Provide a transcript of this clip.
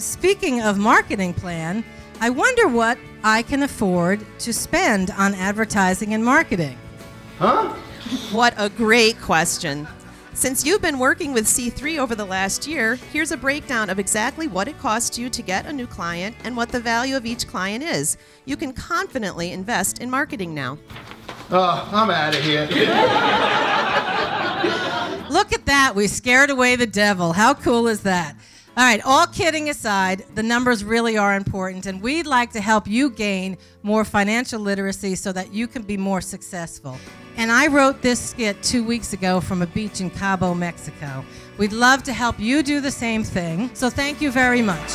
speaking of marketing plan, I wonder what I can afford to spend on advertising and marketing. Huh? What a great question. Since you've been working with C3 over the last year, here's a breakdown of exactly what it costs you to get a new client and what the value of each client is. You can confidently invest in marketing now. Oh, I'm out of here. Look at that. We scared away the devil. How cool is that? All right, all kidding aside, the numbers really are important, and we'd like to help you gain more financial literacy so that you can be more successful. And I wrote this skit two weeks ago from a beach in Cabo, Mexico. We'd love to help you do the same thing, so thank you very much.